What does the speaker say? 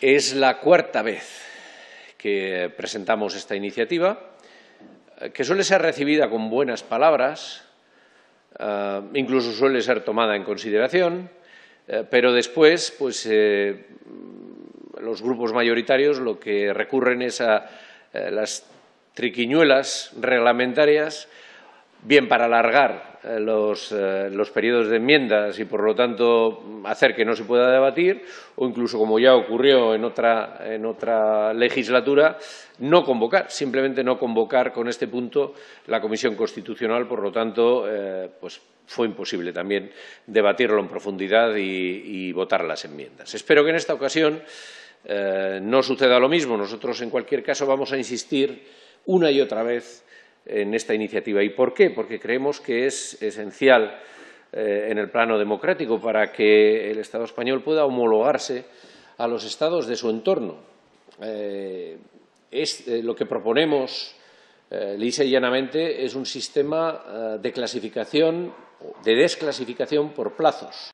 Es la cuarta vez que presentamos esta iniciativa, que suele ser recibida con buenas palabras, eh, incluso suele ser tomada en consideración, eh, pero después, pues, eh, los grupos mayoritarios lo que recurren es a las triquiñuelas reglamentarias bien para alargar eh, los, eh, los, periodos de enmiendas y, por lo tanto, hacer que no se pueda debatir, o incluso, como ya ocurrió en otra, en otra legislatura, no convocar, simplemente no convocar con este punto la Comisión Constitucional. Por lo tanto, eh, pues fue imposible también debatirlo en profundidad y, votar las enmiendas. Espero que en esta ocasión no suceda lo mismo. Nosotros, en cualquier caso, vamos a insistir una y otra vez en esta iniciativa. ¿Y por qué? Porque creemos que es esencial eh, en el plano democrático para que el Estado español pueda homologarse a los estados de su entorno. Eh, eh, lo que proponemos, lisa y llanamente, es un sistema de clasificación, de desclasificación por plazos.